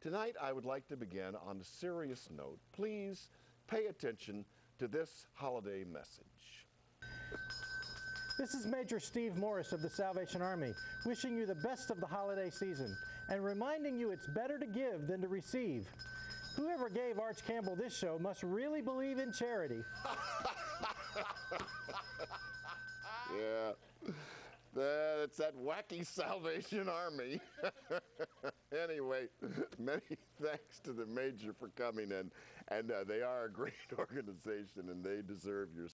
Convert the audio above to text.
Tonight, I would like to begin on a serious note. Please pay attention to this holiday message. This is Major Steve Morris of the Salvation Army, wishing you the best of the holiday season and reminding you it's better to give than to receive. Whoever gave Arch Campbell this show must really believe in charity. Yeah, that's that wacky Salvation Army. anyway, many thanks to the Major for coming in. And uh, they are a great organization and they deserve your